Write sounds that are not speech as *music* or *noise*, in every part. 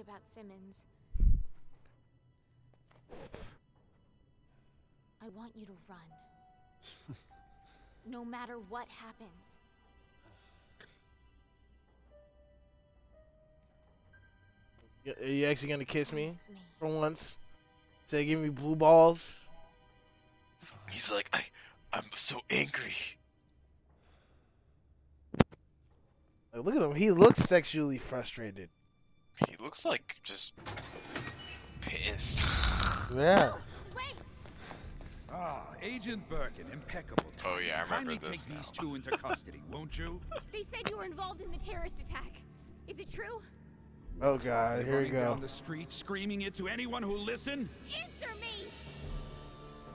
about Simmons. I want you to run. *laughs* no matter what happens. Are you actually gonna kiss me Promise me. for once? Say, give me blue balls. He's like, I, I'm so angry. Like, look at him. He looks sexually frustrated. He looks like just pissed. *laughs* Yeah. Wait! Ah, Agent Birkin, impeccable. Oh, yeah, I remember Kindly this take these two into *laughs* custody, won't you? They said you were involved in the terrorist attack. Is it true? Oh god, here we running go. down the street screaming it to anyone who'll listen. Answer me!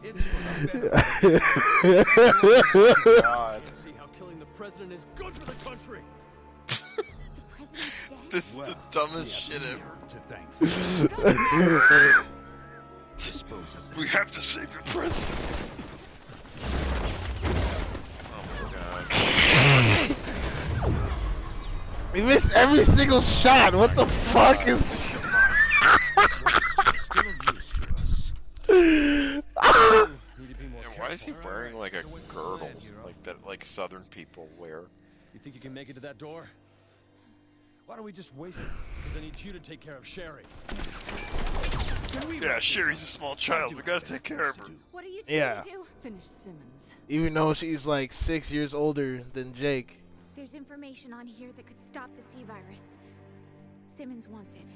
It's for the *laughs* benefit. God. See how killing the president is good for the country. The president's dead? This is Well, the dumbest shit ever. to thank *laughs* for Go. *laughs* dispose of them. We have to save the president. Oh my god. We missed every single shot. What the fuck is? Roadster is *laughs* still of use to us. Need to be more And why is he wearing like a So what's the girdle like that like southern people wear? You think you can make it to that door? Why don't we just waste it? Because I need you to take care of Sherry. Can we Yeah, Sherry's a small child. We gotta take care of her. What are you trying Yeah. to do? Finish Simmons. Even though she's like six years older than Jake. There's information on here that could stop the C virus. Simmons wants it.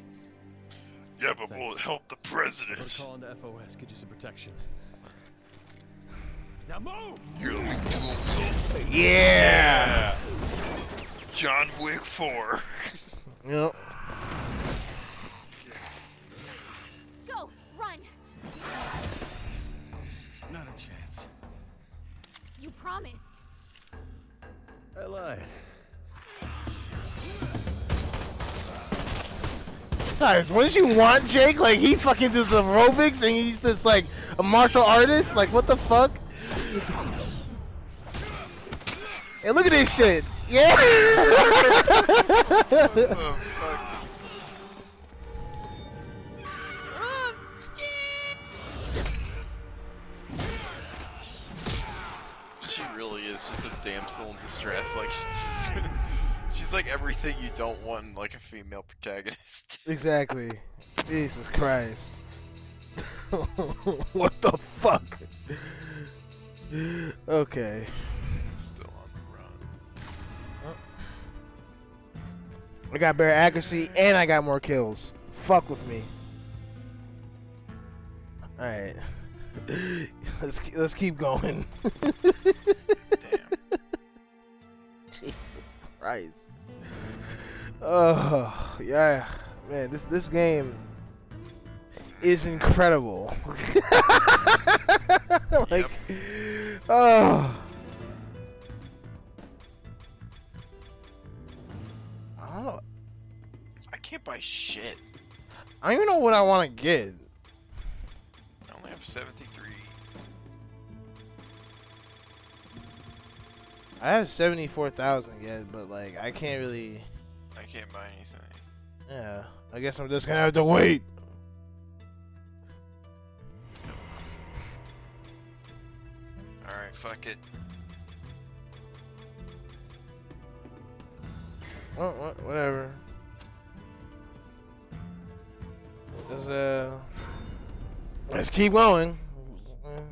Yeah, but will it Thanks. help the Put a president? call into FOS, get you some protection. Now move! You're like, Yeah. John Wick 4. *laughs* Yep. Go! Run! Not a chance. You promised. I lied. Guys, wouldn't you want Jake? Like he fucking does aerobics and he's just like a martial artist? Like what the fuck? Hey, look at this shit. Yeah. oh, *laughs* fuck. She really is just a damsel in distress. Like she's, *laughs* she's like everything you don't want in like a female protagonist. *laughs* exactly. Jesus Christ. what the fuck? Okay. I got better accuracy and I got more kills. Fuck with me. Alright. *laughs* Let's let's keep going. Damn. Jesus Christ. Oh yeah, man. This this game is incredible. *laughs* like, oh. Can't buy shit. I don't even know what I want to get. I only have 73. I have seventy four thousand yet, but like I can't really. I can't buy anything. Yeah, I guess I'm just gonna have to wait. Alright, fuck it. Well, whatever. Just, uh, let's keep going. Mm-hmm.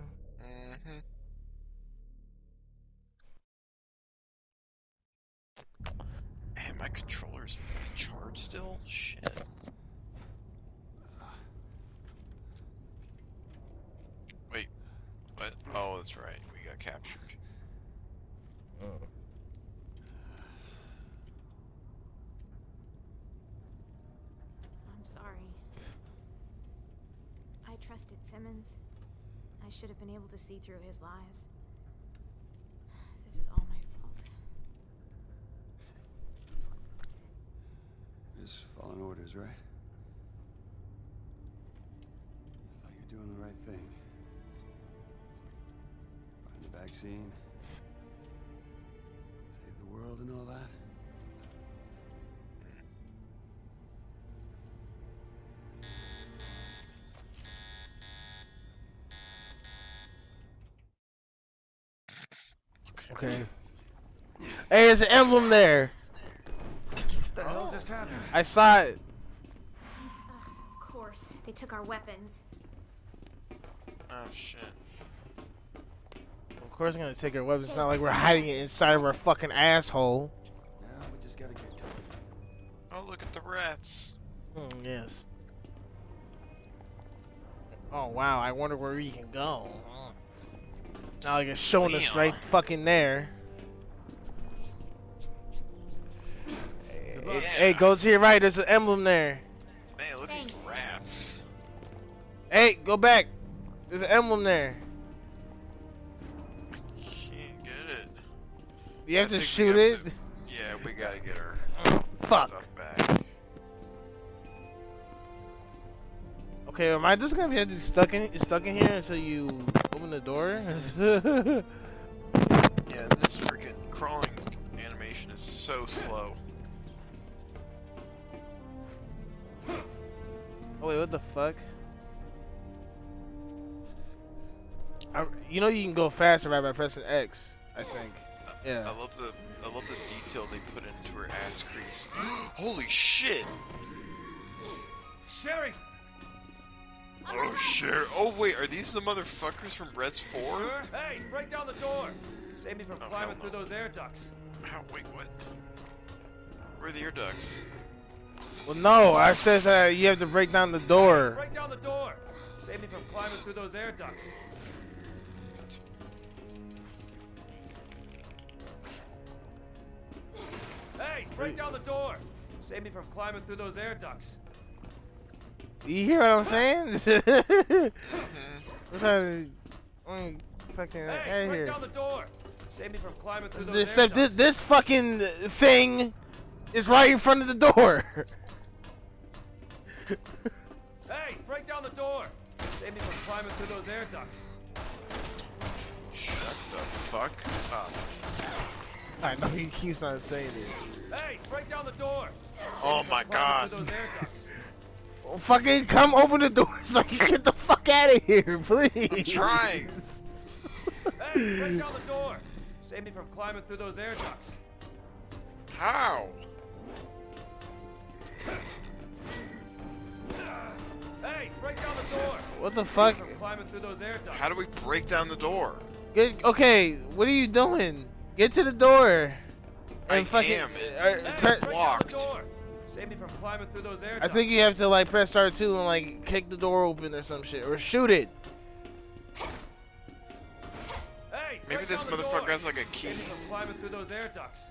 Man, my controller's fucking charged still? Shit. Wait, what? Oh, that's right. We got captured. I'm sorry. I trusted Simmons. I should have been able to see through his lies. This is all my fault. Just following orders, right? I Thought you were doing the right thing. Find the vaccine. Save the world and all that. Okay. Hey, there's an emblem there. What the hell just happened? I saw it. Of course, they took our weapons. Oh shit. Of course, I'm gonna take our weapons. It's not like we're hiding it inside of our fucking asshole. Now we just gotta get to it. Oh look at the rats. Hmm, yes. Oh wow, I wonder where we can go. Now like it's showing us right fucking there. Hey, luck. hey, go to your right. There's an emblem there. Man, look at Thanks. these rats. Hey, go back. There's an emblem there. Can't get it. You have I to shoot have it. to- Yeah, we gotta get our Fuck. stuff back. Okay, am I just gonna be stuck in stuck in here until you open the door? *laughs* Yeah, this freaking crawling animation is so slow. oh wait, what the fuck? I, you know you can go faster right by pressing X. I think. Yeah. I love the I love the detail they put into her ass crease. *gasps* Holy shit! Sherry! Oh shit! Oh wait, are these the motherfuckers from Res 4? Sure? Hey, break down the door! Save me from Oh, climbing hell through those air ducts. How? Wait, what? Where are the air ducts? Well, no, I says uh, you have to break down the door. Break down the door! Save me from climbing through those air ducts. Hey, break down the door! Save me from climbing through those air ducts. You hear what I'm saying? *laughs* What's that? Mm, fucking Hey, out break here. down the door! Save me from climbing through those Except air this, ducts. this fucking thing is right in front of the door. *laughs* Hey, break down the door! Save me from climbing through those air ducts. Shut the fuck up. I know he keeps on saying it. Hey, break down the door! Save Oh me from my climbing God. Well, fucking come open the door so you get the fuck out of here, please. I'm trying. Hey, break down the door! Save me from climbing through those air ducts. How? Hey, break down the door! What the fuck? climbing through those air ducts. How do we break down the door? Get, okay, what are you doing? Get to the door. I And fucking. am. It- uh, It's press- break locked. Down the door! Save me from climbing through those air I think you have to like press R2 and like kick the door open or some shit. Or shoot it. Hey, Maybe this motherfucker door. has, like, a key. Save me from climbing through those air ducts.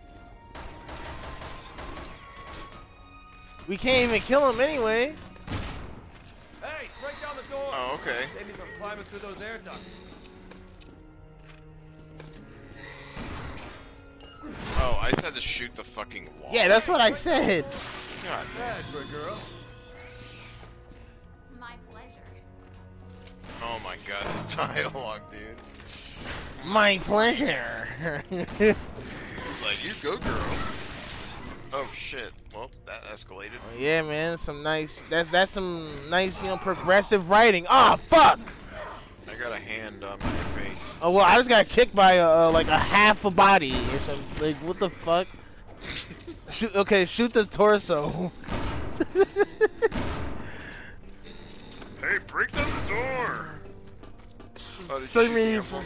We can't even kill him anyway. Hey, break down the door! Oh, okay. Save me from climbing through those air ducts. Oh, I just had to shoot the fucking wall. Yeah, that's what I said. God. Bad, good girl. My pleasure. Oh my god, this *laughs* dialogue, dude. My pleasure. *laughs* Like, you go, girl. Oh shit. Well, that escalated. yeah, man, some nice. That's that's some nice, you know, progressive writing. Ah, fuck. I got a hand on my face. Oh well, I just got kicked by uh, like a half a body or something. Like what the fuck? *laughs* shoot. Okay, shoot the torso. Hey, break down the door! Oh, did you Shoot shoot me the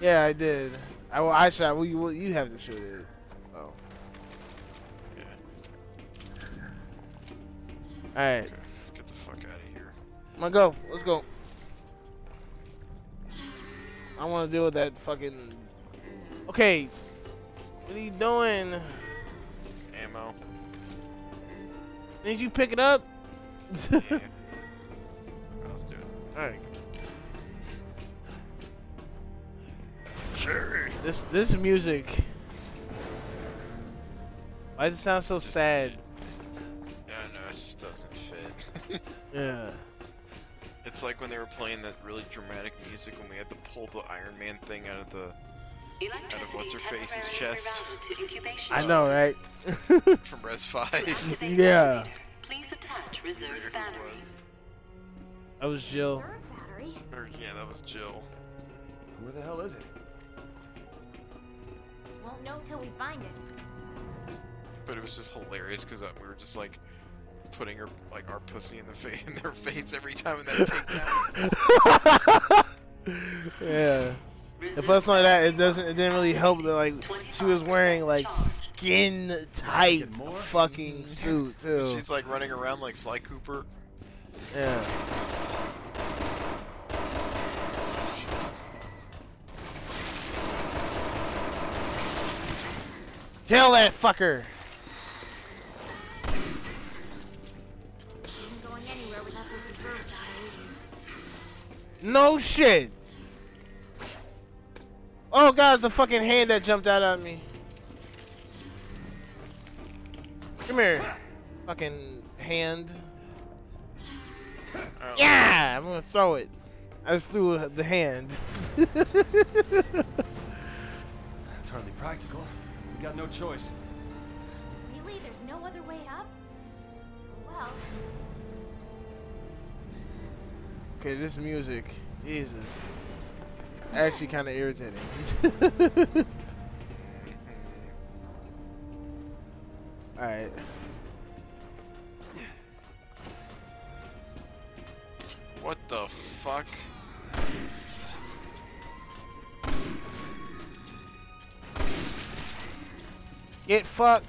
yeah, I did. I well, I shot. Well, you well, you have to shoot it. Oh. Yeah. All right. Okay, let's get the fuck out of here. I'm gonna go. Let's go. I want to deal with that fucking. Okay. What are you doing? Ammo. Did you pick it up? Yeah. *laughs* Let's do it. Alright. Sherry! This this music. Why does it sound so Just- sad? Yeah, no, it just doesn't fit. *laughs* Yeah. it's like when they were playing that really dramatic music when we had to pull the Iron Man thing out of the Out of what's-her-face's chest. I know, right? *laughs* from Res 5. yeah. Please attach reserve was. batteries. That was Jill. Reserve? Or, yeah, that was Jill. Where the hell is it? Won't know till we find it. But it was just hilarious because uh, we were just like putting her like our pussy in the face *laughs* in their face every time in that takedown. *laughs* yeah. Resume And plus, not that it doesn't. It didn't really help that like she was wearing like skin tight fucking *laughs* suit too. She's like running around like Sly Cooper. Yeah. Kill that fucker! Going anywhere without those. No shit! Oh god, it's a fucking hand that jumped out at me. Come here. Fucking hand. Alright, Yeah! I'm gonna throw it. I just threw the hand. That's hardly practical. We got no choice. Really? There's no other way up? Well, okay, this music. Jesus. Actually kinda irritating. *laughs* Alright. What the fuck? Get fucked.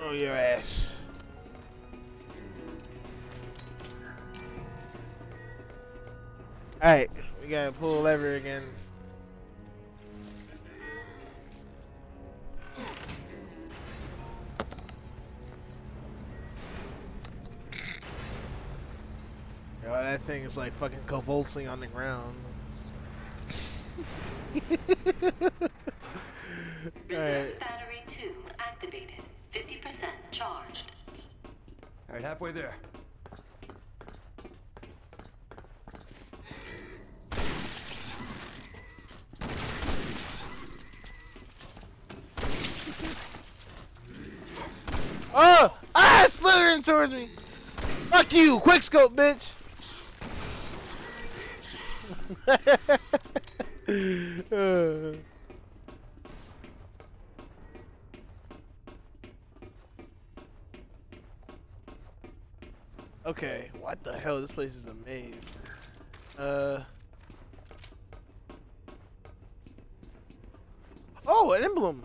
Oh, your ass. Alright, we gotta pull lever again. Yo, that thing is like fucking convulsing on the ground. *laughs* Reserve Alright. battery 2 activated. 50% charged. All right, halfway there. Oh! Ah! It's slithering towards me! Fuck you! Quickscope, bitch! *laughs* Okay, what the hell? This place is a maze. Uh. Oh, an emblem!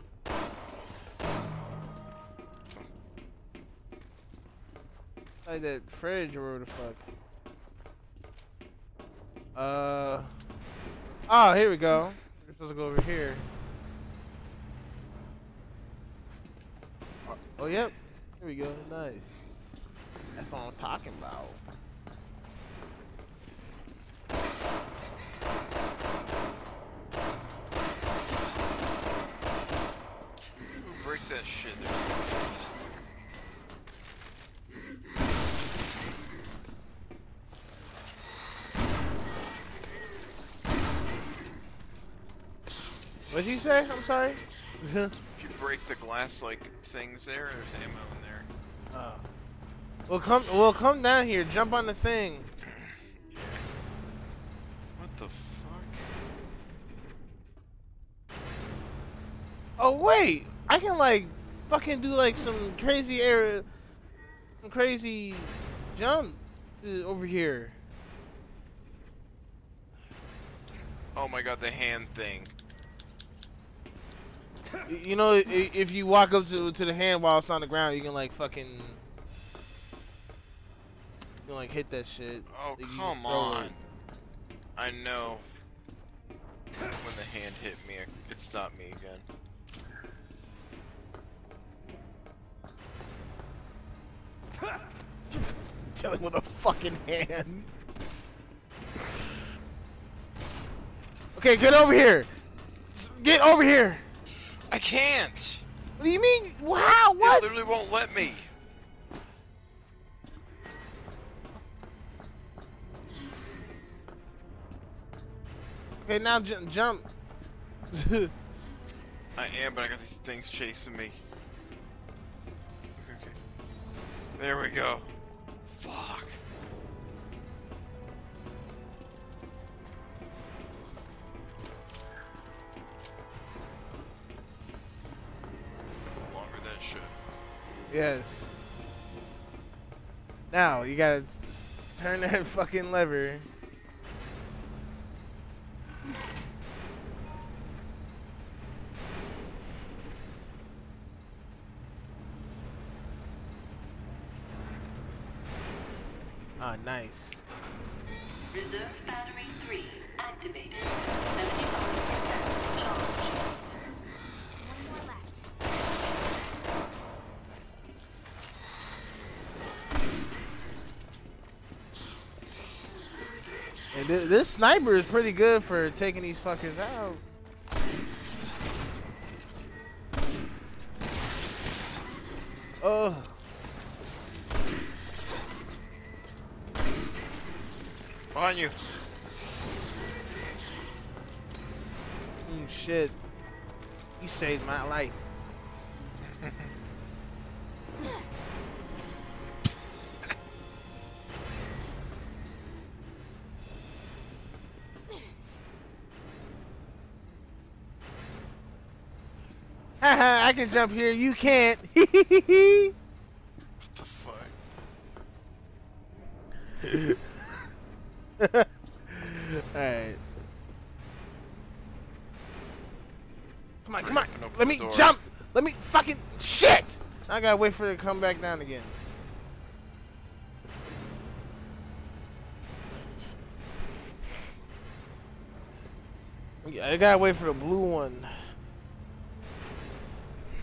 Like that fridge or whatever the fuck. Uh. Oh, here we go. We're supposed to go over here. Oh, Oh, yep. Here we go. Nice. That's what I'm talking about. Break that shit. There's What'd you say? I'm sorry. If you break the glass like things there, there's ammo in there. oh. Well, come. Well, come down here. Jump on the thing. What the fuck? Oh wait, I can like fucking do like some crazy air, some crazy jump uh, over here. Oh my god, the hand thing. You know, if you walk up to to the hand while it's on the ground, you can like fucking, you can like hit that shit. Oh Like, come on. it. I know. When the hand hit me, it stopped me again. *laughs* Killing with a fucking hand. Okay, get over here. Get over here. I can't. What do you mean? Wow, It what? literally won't let me. Okay, now j jump. *laughs* I am, but I got these things chasing me. Okay, okay. There we go. Fuck. Yes. Now you gotta turn that *laughs* fucking lever. Ah, nice. Reserve battery 3 activated. 75% charge. One more left. Thi- this sniper is pretty good for taking these fuckers out. Oh. Behind you. Mm, shit. You saved my life. *laughs* I can jump here, you can't. *laughs* What the fuck? *laughs* Alright. Come on, come on. Let me jump. Let me fucking shit. I gotta wait for it to come back down again. I gotta wait for the blue one.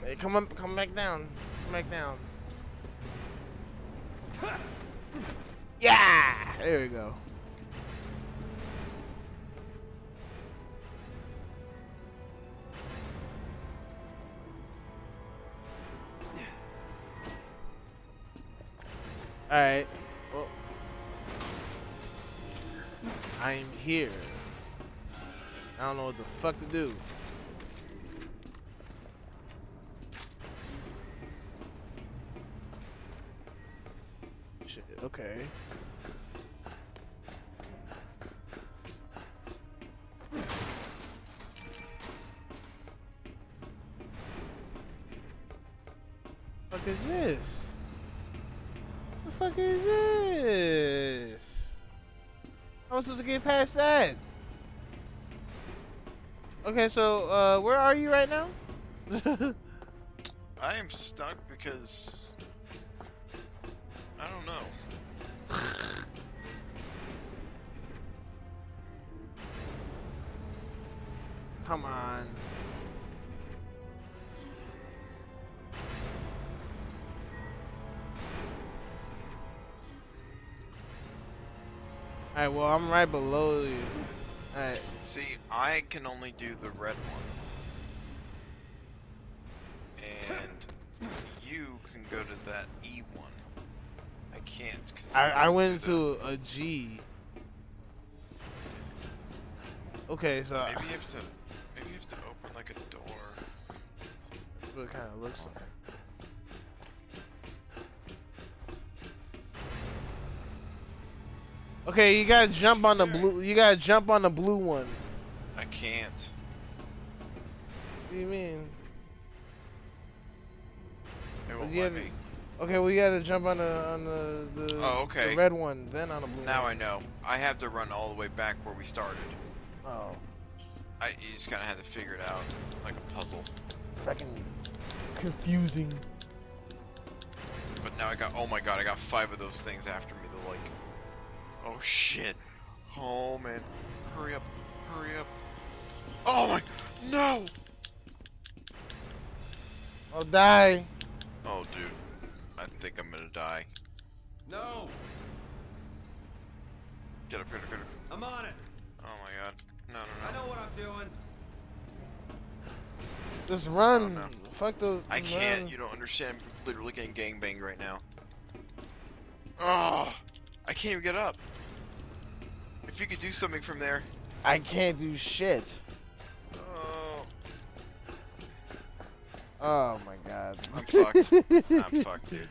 Hey, come up, come back down. Come back down. Yeah! There we go. Alright. Well. I'm here. I don't know what the fuck to do. Okay. fuck is this? The fuck is this? How am I supposed to get past that? Okay, so uh, where are you right now? *laughs* I am stuck because Alright, well, I'm right below you. Alright. See, I can only do the red one. And you can go to that E one. I can't. 'cause I, I went to the- to a G. Okay, so Maybe you have to. Maybe you have to open like a door. that's what it kind of looks like. Okay, you gotta jump on the blue. You gotta jump on the blue one. I can't. What do you mean? It won't let me. Okay, we gotta jump on the on the the, Oh, okay. the red one, then on the blue Now I know. I have to run all the way back where we started. Oh, I you just kind of had to figure it out like a puzzle. fucking confusing. But now I got. Oh my god! I got five of those things after me. They're like. Oh shit! Oh man! Hurry up! Hurry up! Oh my! No! I'll die. Oh dude, I think I'm gonna die. No, Get up! Get up! Get up! I'm on it. Oh my god! No! no, No! I know what I'm doing. Just run. Oh, no. Fuck those. I can't. run. You don't understand. I'm literally getting gangbanged right now. Oh! I can't even get up. If you could do something from there. I can't do shit. Oh! Oh my god. I'm fucked. I'm fucked, dude.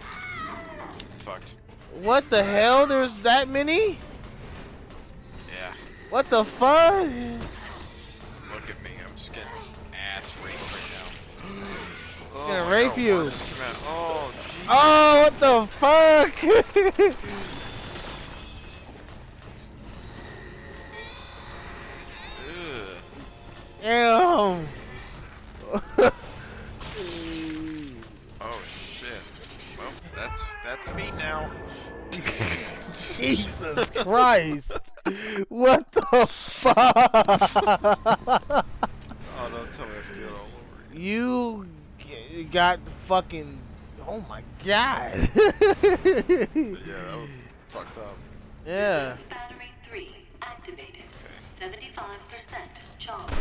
I'm fucked. What the hell? There's that many? Yeah. What the fuck? Look at me. I'm just getting ass raped right Oh, gonna rape oh you. why does it come out? Oh. Oh, what the fuck? *laughs* Damn. Oh shit. Well, that's that's me now. *laughs* Jesus Christ. What the fuck? Oh, don't tell me I have to do it all over again. You g- got the fucking. Oh my god. *laughs* Yeah, that was fucked up. yeah. Reserve battery 3 activated. Okay. 75% charged.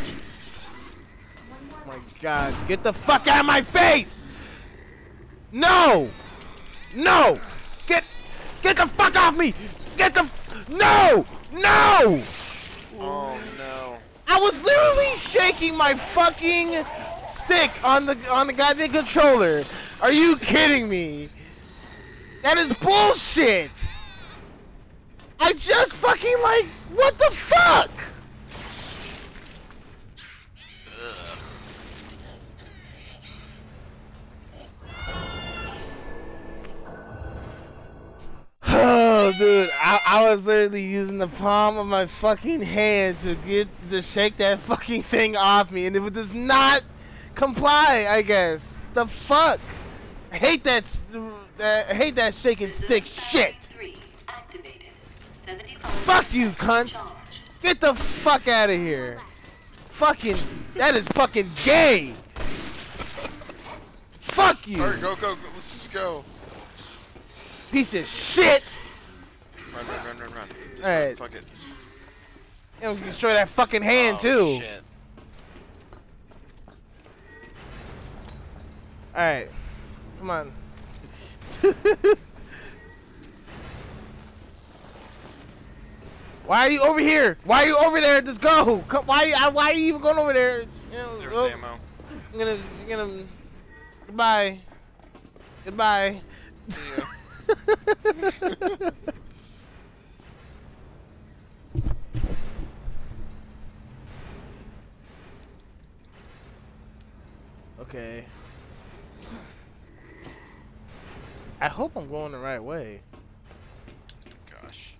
Oh my god. Get the fuck out of my face! No! No! Get get the fuck off me! Get the f- No! No! Oh no. I was literally shaking my fucking stick on the on the goddamn controller. Are you kidding me? That is bullshit. I just fucking like what the fuck? *sighs* Oh, dude, I, I was literally using the palm of my fucking hand to get to shake that fucking thing off me, and it does not comply. I guess the fuck. I hate that. I hate that shaking stick shit. activated. 75% Fuck you, cunt. Get the fuck out of here. Fucking, that is fucking gay. Fuck you, Alright, go, go, go. Let's just go. piece of shit. Run, run, run, run, run. Just Alright. Fuck it. And we destroy that fucking hand oh, too. Shit. Alright. Come on. why are you over here? Why are you over there? Just go. Come, why? Why are you even going over there? You know, There's well, ammo. I'm gonna. I'm gonna. Goodbye. Goodbye. See *laughs* okay. I hope I'm going the right way. Gosh.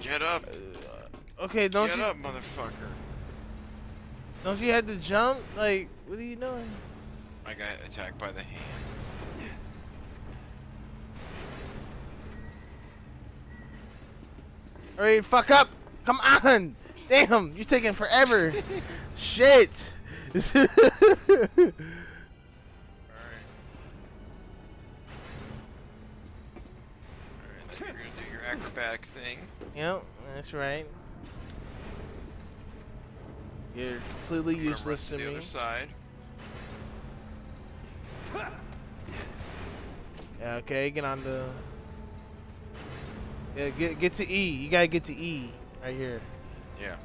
Get up! Uh, okay, don't Get you? up, motherfucker! Don't you have to jump? Like, what are you doing? I got attacked by the hand. Hurry, fuck up! Come on! Damn, you're taking forever. *laughs* Shit. Alright. Alright, then you're gonna do your acrobatic thing. yep, that's right. You're completely I'm gonna run useless to to the me. other side. Yeah, okay, get on the. Yeah, get get to E. You gotta get to E right here. Yeah.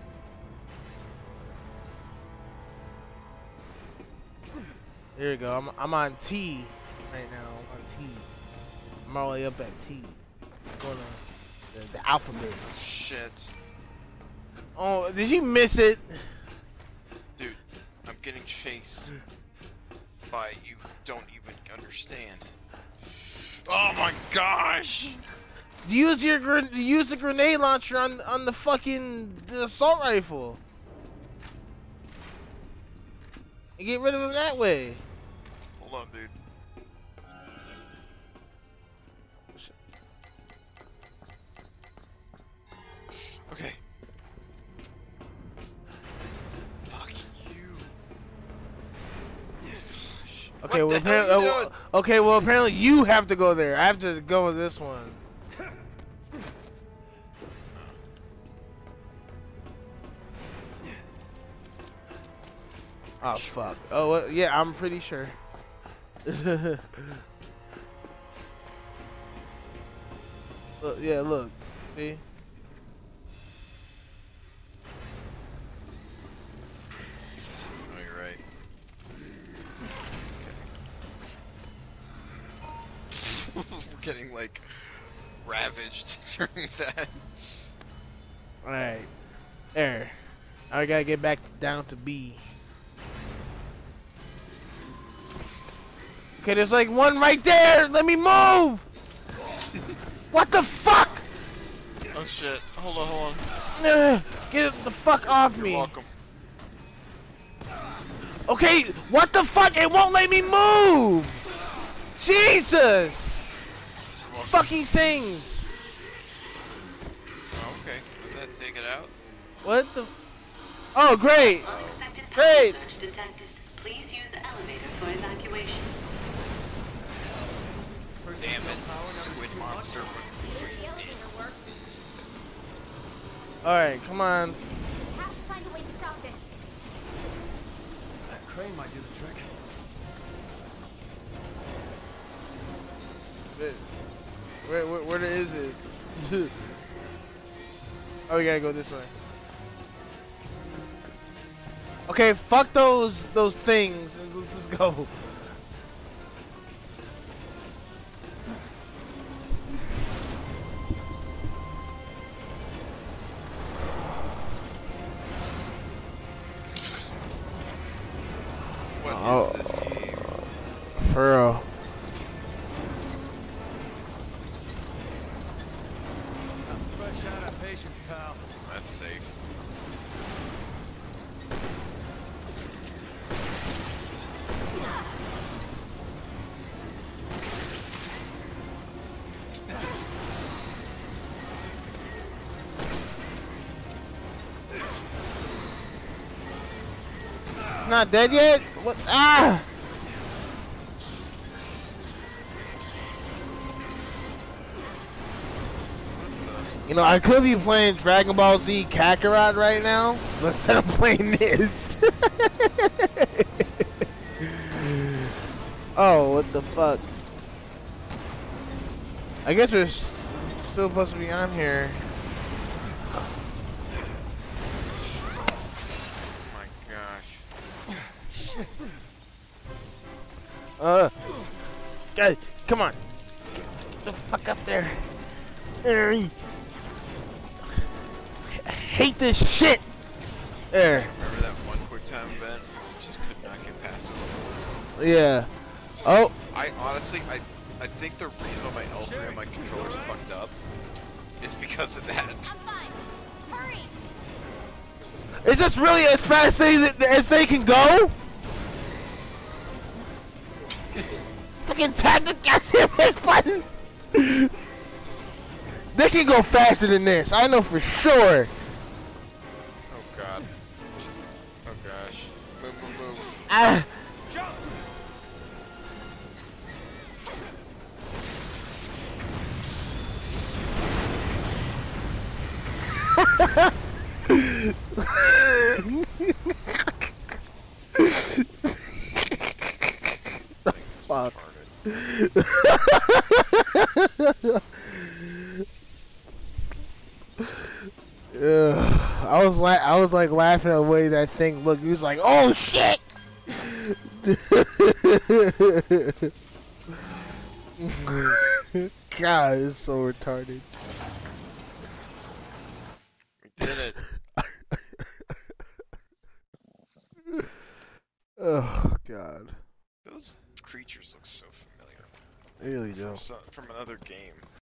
There you go. I'm I'm on T right now. I'm on T. I'm all the way up at T. Going to the, the alphabet. Shit. Oh, did you miss it? Dude, I'm getting chased by you don't even understand. Oh my gosh! Use your use the grenade launcher on on the fucking the assault rifle. And get rid of him that way. Hold on, dude. Okay. Fuck you. Gosh. Okay, what well the hell apparently, are you uh, okay, well apparently you have to go there. I have to go with this one. Oh fuck. Oh well, yeah, I'm pretty sure. *laughs* look, yeah, look. See? Oh, you're right. Okay. *laughs* We're getting like ravaged *laughs* during that. Alright. There. Now we gotta get back down to B. Okay, there's like one right there! Let me move! *laughs* what the fuck? Oh shit. Hold on, hold on. Get the fuck off You're me. welcome. Okay, what the fuck? It won't let me move! Jesus! You're welcome. Fucking things! Oh, okay. Does that take it out? What the? Oh, great! Unexpected power Great. Please use elevator for evacuation. Damn it. Squid monster. The elevator works. Alright, come on. We have to find a way to stop this. That crane might do the trick. Where, where, where is it? *laughs* oh, we gotta go this way. Okay, fuck those those things. Let's, *laughs* let's go. What oh. is Oh. this game? For real. Not dead yet? What? Ah! You know, I could be playing Dragon Ball Z Kakarot right now, but instead *laughs* I'm playing this. *laughs* oh, what the fuck? I guess we're still supposed to be on here. Uh, guys, come on. Get the fuck up there. There. I hate this shit. There. Remember that one quick time event? Just could not get past those doors. Yeah. Oh, I honestly, I, I think the reason why my L3 and my controller's fucked up is because of that. I'm fine. Hurry! is this really as fast as as they can go? Fucking tap the goddamn hit button. they can go faster than this. I know for sure. Oh god. Oh gosh. Move, move, move. Ah. Fuck. *laughs* I was la- I was like laughing at the way that thing looked. He was like, "Oh shit!" *laughs* God, it's so retarded. We did it. *laughs* Oh God, Those creatures look so familiar. they really do. From, some- from another game.